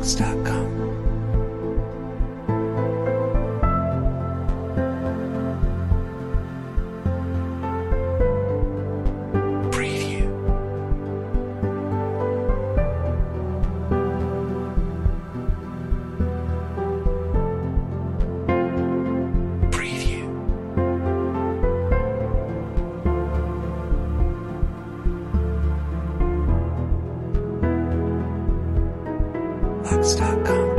Lux.com. Lux.com.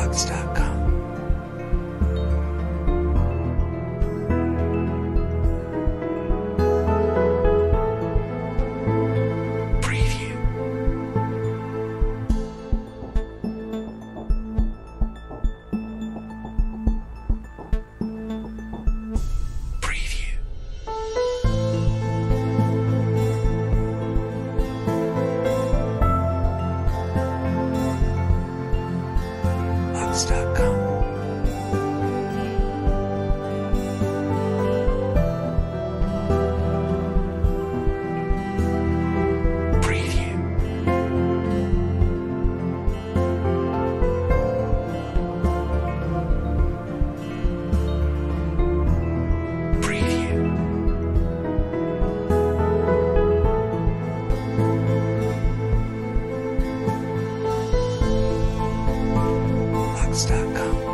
Lux.com. com. Blinds.com.